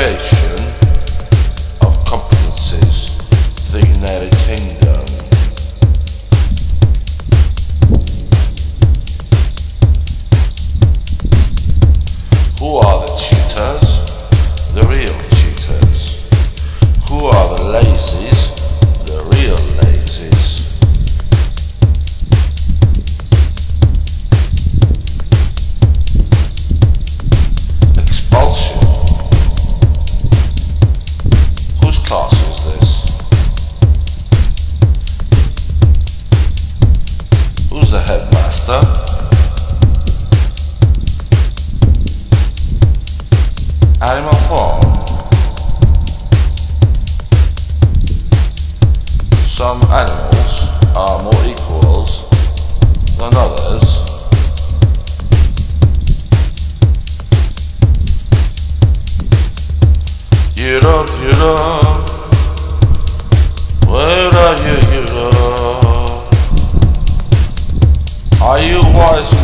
vez. Animal form. Some animals are more equals than others. Get up. Where are you, get? Are you wise?